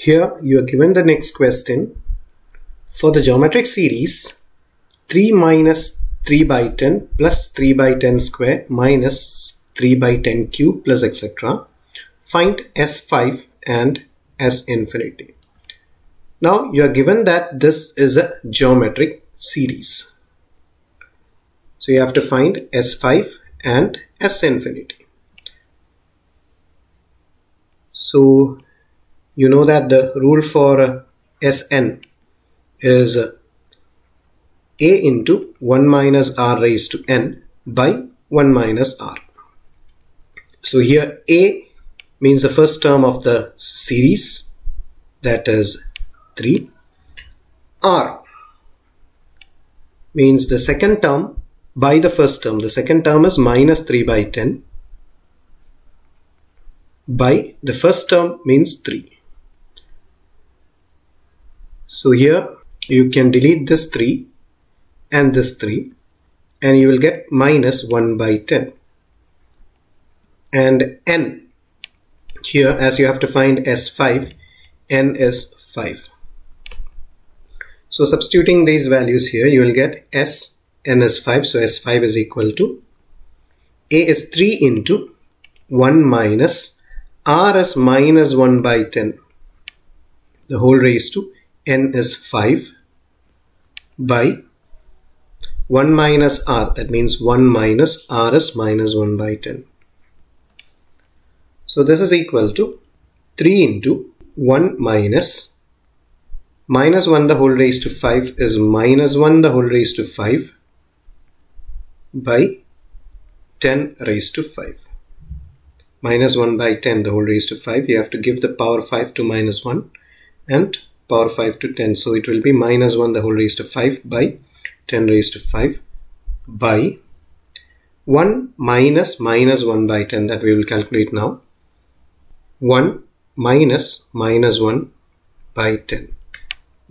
Here you are given the next question. For the geometric series 3 minus 3 by 10 plus 3 by 10 square minus 3 by 10 cube plus etc. Find S5 and S infinity. Now you are given that this is a geometric series. So you have to find S5 and S infinity. So you know that the rule for uh, Sn is uh, a into 1 minus r raised to n by 1 minus r. So here a means the first term of the series that is 3. r means the second term by the first term. The second term is minus 3 by 10 by the first term means 3. So here you can delete this 3 and this 3 and you will get minus 1 by 10 and n here as you have to find s5 n is 5 so substituting these values here you will get s n is 5 so s5 is equal to a is 3 into 1 minus r is minus 1 by 10 the whole raised to n is 5 by 1 minus r. That means 1 minus r is minus 1 by 10 so this is equal to 3 into 1 minus minus 1 the whole raised to 5 is minus 1 the whole raised to 5 by 10 raised to 5 minus 1 by 10 the whole raised to 5 you have to give the power 5 to minus 1 and power 5 to 10 so it will be minus 1 the whole raised to 5 by 10 raised to 5 by 1 minus minus 1 by 10 that we will calculate now. 1 minus minus 1 by 10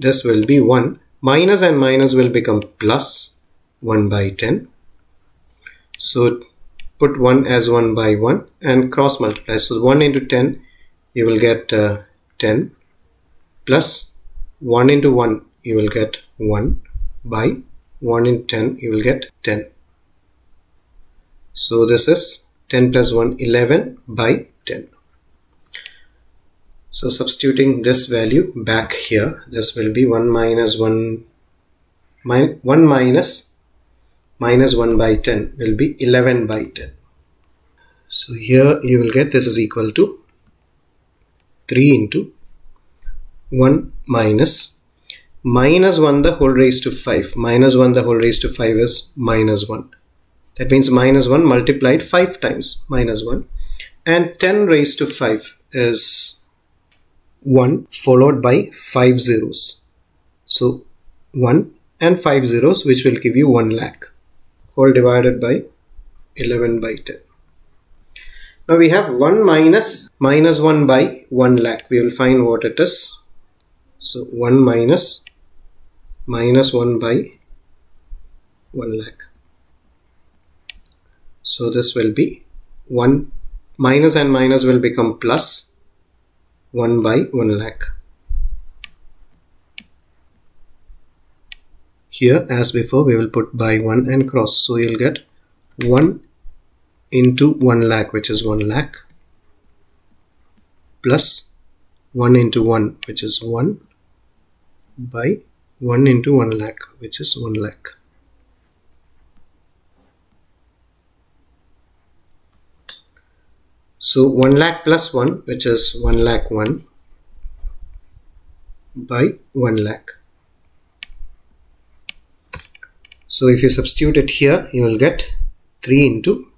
this will be 1 minus and minus will become plus 1 by 10 so put 1 as 1 by 1 and cross multiply. So 1 into 10 you will get uh, 10 plus 1 into 1 you will get 1 by 1 in 10 you will get 10 so this is 10 plus 1 11 by 10 so substituting this value back here this will be 1 minus 1 min 1 minus minus 1 by 10 will be 11 by 10 so here you will get this is equal to 3 into 1 minus minus 1 the whole raised to 5 minus 1 the whole raised to 5 is minus 1 that means minus 1 multiplied 5 times minus 1 and 10 raised to 5 is 1 followed by 5 zeros. So 1 and 5 zeros which will give you 1 lakh all divided by 11 by 10 now we have 1 minus minus 1 by 1 lakh. We will find what it is so 1 minus minus 1 by 1 lakh. So this will be 1 minus and minus will become plus 1 by 1 lakh. Here as before we will put by 1 and cross. So you'll get 1 into 1 lakh which is 1 lakh plus 1 into 1 which is 1 by 1 into 1 lakh which is 1 lakh. So 1 lakh plus 1 which is 1 lakh 1 by 1 lakh. So if you substitute it here you will get 3 into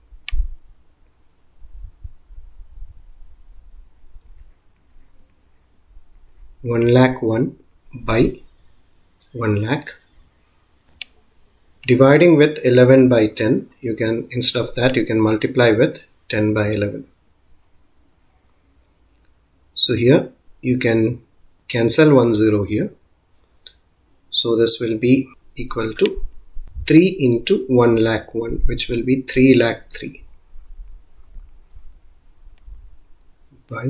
one lakh one by 1 lakh. Dividing with 11 by 10 you can instead of that you can multiply with 10 by 11 so here you can cancel one zero here. So this will be equal to 3 into 1 lakh 1 which will be 3 lakh 3 by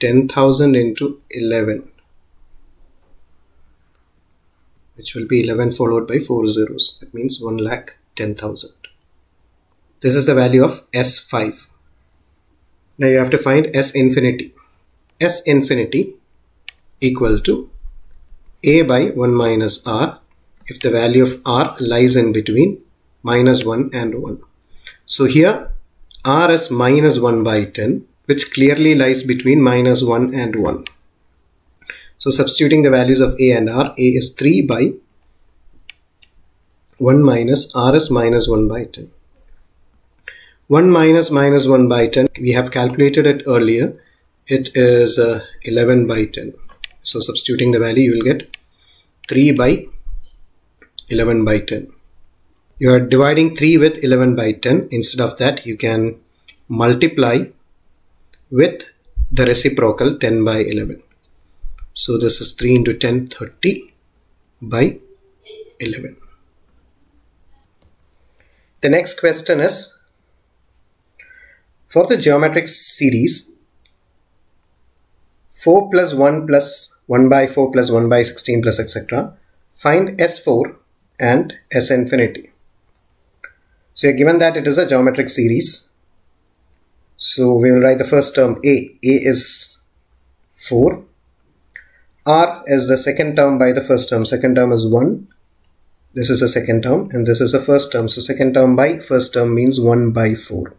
10,000 into 11 which will be 11 followed by 4 zeros. That means 1 lakh 10,000 this is the value of S5 now you have to find S infinity. S infinity equal to A by 1 minus R if the value of R lies in between minus 1 and 1 so here R is minus 1 by 10 which clearly lies between minus 1 and 1. So substituting the values of a and r, a is 3 by 1 minus r is minus 1 by 10. 1 minus minus 1 by 10, we have calculated it earlier. It is uh, 11 by 10. So substituting the value, you will get 3 by 11 by 10. You are dividing 3 with 11 by 10. Instead of that, you can multiply with the reciprocal 10 by 11. So this is 3 into 10, 30 by 11. The next question is for the geometric series 4 plus 1 plus 1 by 4 plus 1 by 16 plus etc. Find S4 and S infinity. So you're given that it is a geometric series so we will write the first term A. A is 4. R is the second term by the first term. Second term is 1. This is the second term and this is the first term. So second term by first term means 1 by 4.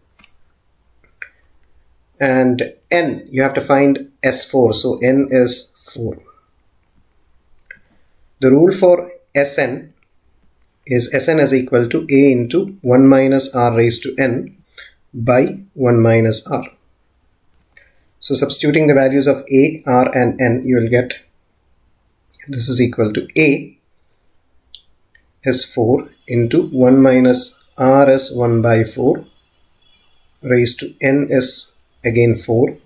And N, you have to find S4. So N is 4. The rule for Sn is Sn is equal to A into 1 minus R raised to N by 1 minus r. So substituting the values of a, r and n you will get this is equal to a is 4 into 1 minus r is 1 by 4 raised to n is again 4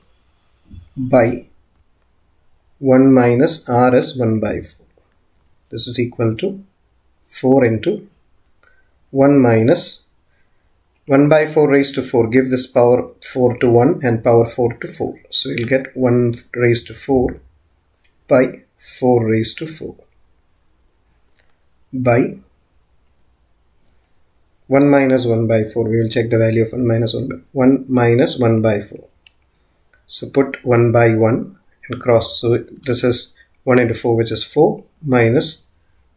by 1 minus r is 1 by 4. This is equal to 4 into 1 minus 1 by 4 raised to 4 give this power 4 to 1 and power 4 to 4 so you'll get 1 raised to 4 by 4 raised to 4 by 1 minus 1 by 4 we will check the value of 1 minus 1 by 1 minus 1 by 4 so put 1 by 1 and cross. So this is 1 into 4 which is 4 minus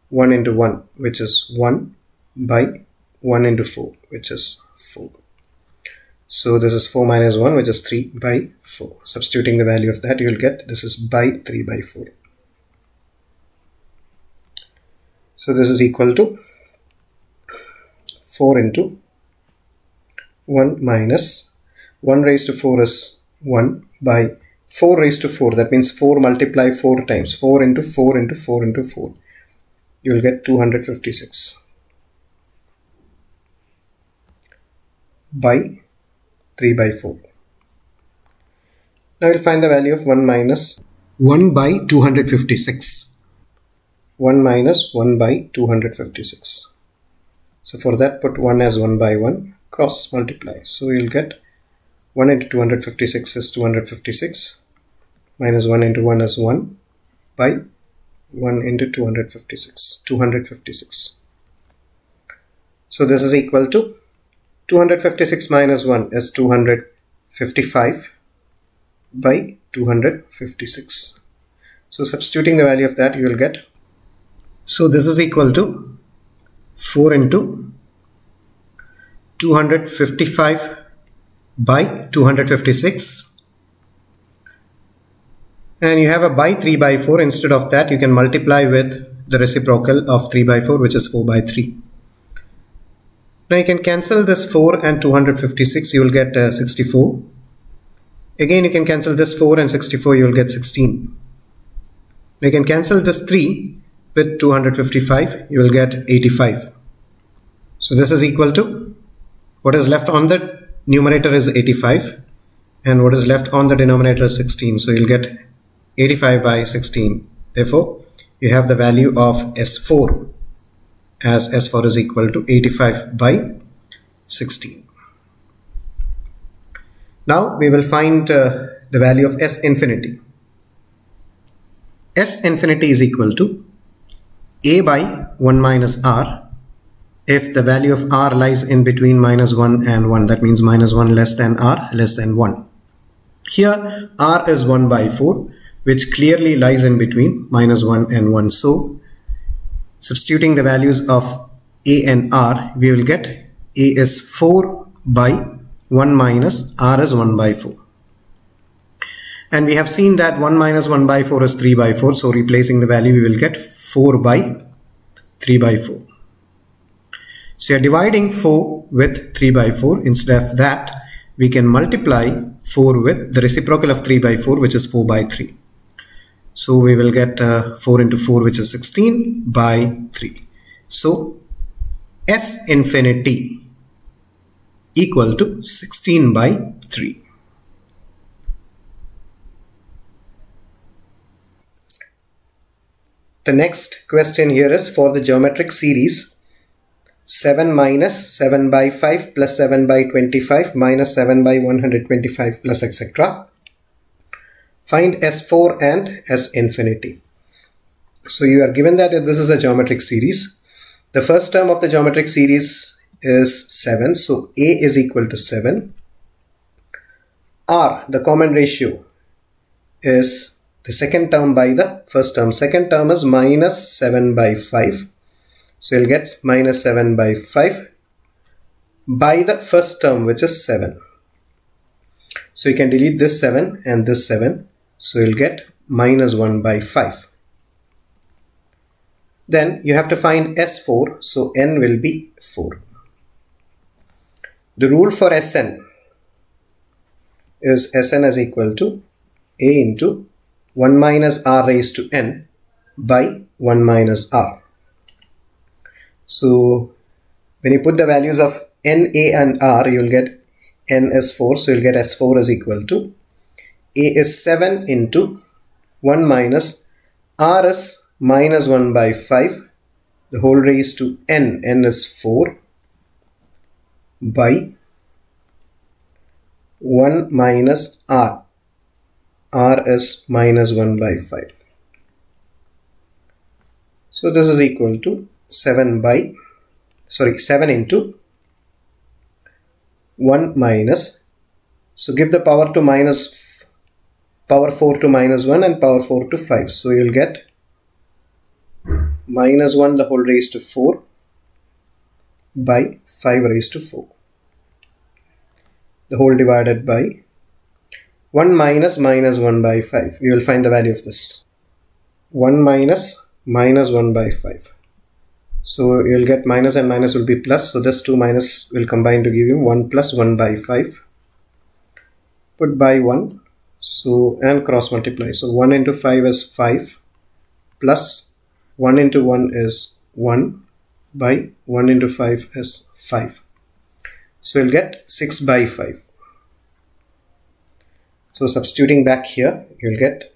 1 into 1 which is 1 by 1 into 4 which is 4. So this is 4 minus 1 which is 3 by 4. Substituting the value of that you will get this is by 3 by 4. So this is equal to 4 into 1 minus 1 raised to 4 is 1 by 4 raised to 4 that means 4 multiply 4 times 4 into 4 into 4 into 4 you will get 256 by 3 by 4. Now we'll find the value of 1 minus 1 by 256. 1 minus 1 by 256. So for that put 1 as 1 by 1 cross multiply. So you'll get 1 into 256 is 256 minus 1 into 1 is 1 by 1 into 256 256 so this is equal to 256 minus 1 is 255 by 256. So substituting the value of that you will get. So this is equal to 4 into 255 by 256 and you have a by 3 by 4 instead of that you can multiply with the reciprocal of 3 by 4 which is 4 by 3 now you can cancel this 4 and 256, you will get uh, 64. Again, you can cancel this 4 and 64, you will get 16. Now you can cancel this 3 with 255, you will get 85. So this is equal to what is left on the numerator is 85 and what is left on the denominator is 16. So you'll get 85 by 16. Therefore, you have the value of S4 as S4 is equal to 85 by 16. Now we will find uh, the value of S infinity. S infinity is equal to A by 1 minus R if the value of R lies in between minus 1 and 1 that means minus 1 less than R less than 1. Here R is 1 by 4 which clearly lies in between minus 1 and 1 so substituting the values of A and R we will get A is 4 by 1 minus R is 1 by 4 and we have seen that 1 minus 1 by 4 is 3 by 4 so replacing the value we will get 4 by 3 by 4 so you're dividing 4 with 3 by 4 instead of that we can multiply 4 with the reciprocal of 3 by 4 which is 4 by 3 so we will get uh, 4 into 4 which is 16 by 3 so s infinity equal to 16 by 3 The next question here is for the geometric series. 7 minus 7 by 5 plus 7 by 25 minus 7 by 125 plus etc. Find S4 and S infinity. So you are given that this is a geometric series. The first term of the geometric series is 7. So A is equal to 7. R, the common ratio, is the second term by the first term. Second term is minus 7 by 5. So you'll get minus 7 by 5 by the first term which is 7. So you can delete this 7 and this 7. So you'll get minus 1 by 5. Then you have to find S4. So N will be 4. The rule for Sn is Sn is equal to A into 1 minus r raised to n by 1 minus r. So when you put the values of n, a and r, you'll get n is 4. So you'll get s4 is equal to a is 7 into 1 minus r is minus 1 by 5 the whole raised to n, n is 4 by 1 minus r r is minus 1 by 5. So this is equal to 7 by, sorry, 7 into 1 minus, so give the power to minus, power 4 to minus 1 and power 4 to 5. So you'll get minus 1 the whole raised to 4 by 5 raised to 4. The whole divided by 1 minus minus 1 by 5. We will find the value of this. 1 minus minus 1 by 5. So you'll get minus and minus will be plus. So this 2 minus will combine to give you 1 plus 1 by 5. Put by 1. So and cross multiply. So 1 into 5 is 5 plus 1 into 1 is 1 by 1 into 5 is 5. So you'll get 6 by 5. So substituting back here, you'll get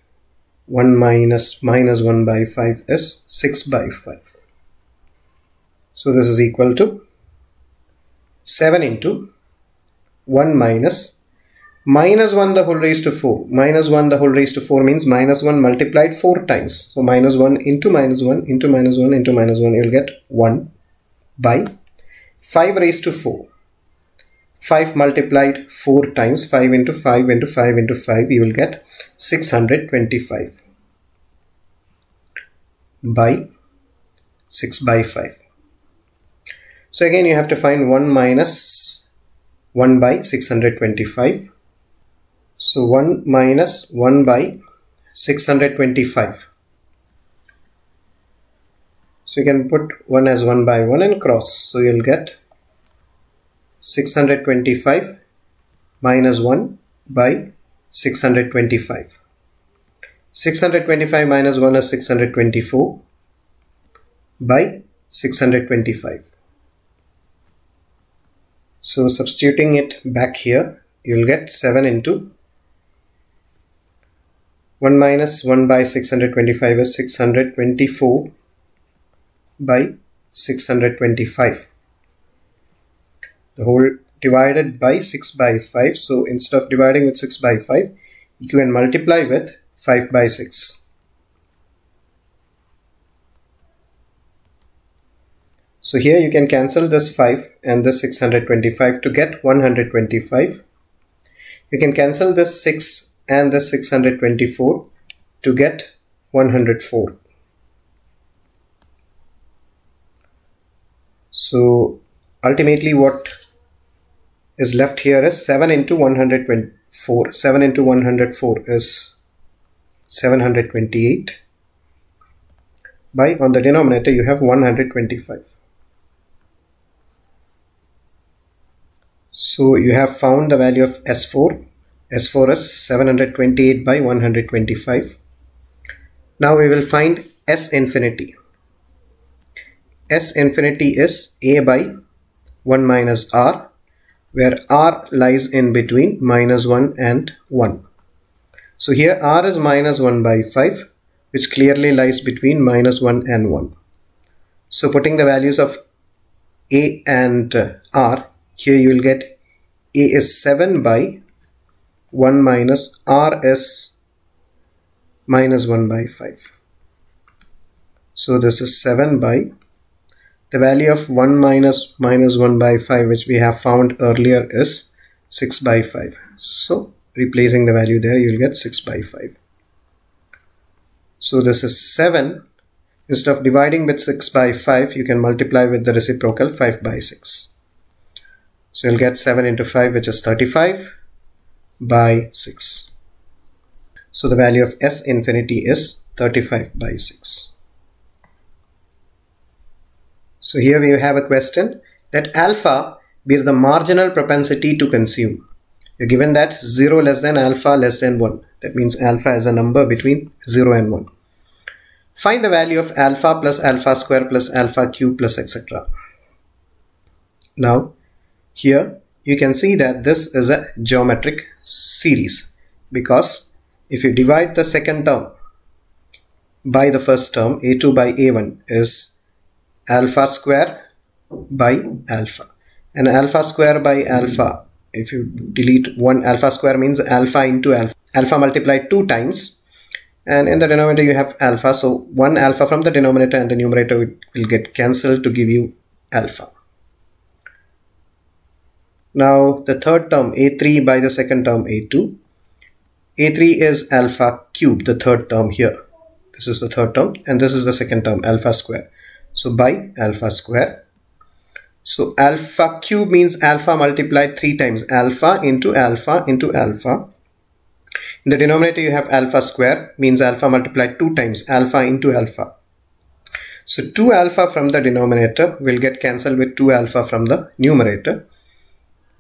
1 minus minus 1 by 5 is 6 by 5. So this is equal to 7 into 1 minus minus 1 the whole raised to 4. Minus 1 the whole raised to 4 means minus 1 multiplied 4 times. So minus 1 into minus 1 into minus 1 into minus 1 you'll get 1 by 5 raised to 4. 5 multiplied 4 times 5 into 5 into 5 into 5 you will get 625 by 6 by 5 so again you have to find 1 minus 1 by 625 so 1 minus 1 by 625 so you can put 1 as 1 by 1 and cross so you'll get 625 minus 1 by 625. 625 minus 1 is 624 by 625. So substituting it back here, you'll get 7 into 1 minus 1 by 625 is 624 by 625 the whole divided by 6 by 5 so instead of dividing with 6 by 5 you can multiply with 5 by 6. So here you can cancel this 5 and this 625 to get 125. You can cancel this 6 and the 624 to get 104. So ultimately what is left here is 7 into 124. 7 into 104 is 728 by on the denominator you have 125. So you have found the value of S4. S4 is 728 by 125. Now we will find S infinity. S infinity is A by 1 minus R where R lies in between minus 1 and 1. So here R is minus 1 by 5 which clearly lies between minus 1 and 1. So putting the values of A and R here you will get A is 7 by 1 minus rs minus 1 by 5. So this is 7 by the value of 1 minus minus 1 by 5 which we have found earlier is 6 by 5. So replacing the value there you will get 6 by 5. So this is 7. Instead of dividing with 6 by 5 you can multiply with the reciprocal 5 by 6. So you'll get 7 into 5 which is 35 by 6. So the value of S infinity is 35 by 6. So here we have a question. Let alpha be the marginal propensity to consume. You're given that 0 less than alpha less than 1. That means alpha is a number between 0 and 1. Find the value of alpha plus alpha square plus alpha cube plus etc. Now here you can see that this is a geometric series because if you divide the second term by the first term a2 by a1 is alpha square by alpha. And alpha square by alpha if you delete one alpha square means alpha into alpha. Alpha multiplied two times. And in the denominator you have alpha. So one alpha from the denominator and the numerator will get cancelled to give you alpha now the third term a3 by the second term a2 a3 is alpha cube the third term here this is the third term and this is the second term alpha square so by alpha square. So alpha cube means alpha multiplied three times alpha into alpha into alpha. In the denominator you have alpha square means alpha multiplied two times alpha into alpha. So 2 alpha from the denominator will get cancelled with 2 alpha from the numerator.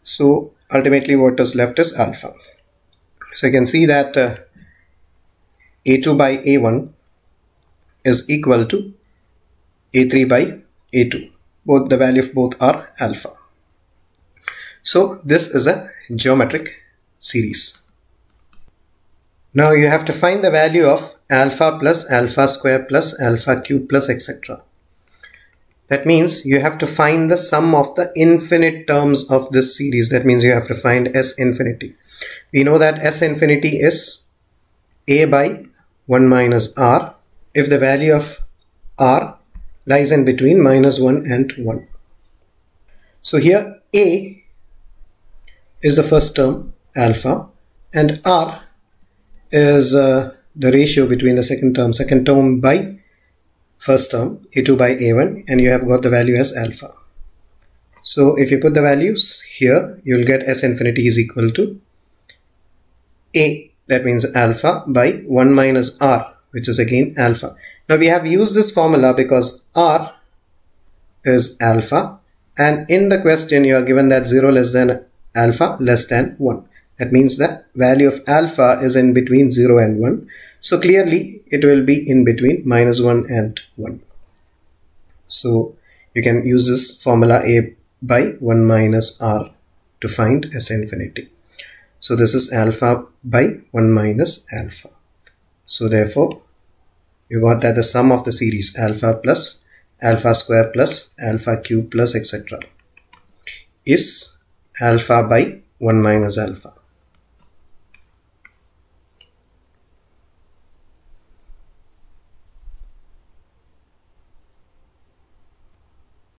So ultimately what is left is alpha. So you can see that uh, a2 by a1 is equal to a3 by a2 both the value of both are alpha. So this is a geometric series. Now you have to find the value of alpha plus alpha square plus alpha cube plus etc that means you have to find the sum of the infinite terms of this series. That means you have to find s infinity. We know that s infinity is a by 1 minus r. If the value of r lies in between minus 1 and 1. So here A is the first term alpha and R is uh, the ratio between the second term, second term by first term A2 by A1 and you have got the value as alpha. So if you put the values here, you will get S infinity is equal to A, that means alpha by 1 minus R, which is again alpha. Now we have used this formula because R is alpha and in the question you are given that 0 less than alpha less than 1. That means the value of alpha is in between 0 and 1. So clearly it will be in between minus 1 and 1. So you can use this formula A by 1 minus R to find S infinity. So this is alpha by 1 minus alpha. So therefore you got that the sum of the series alpha plus alpha square plus alpha cube plus etc is alpha by 1 minus alpha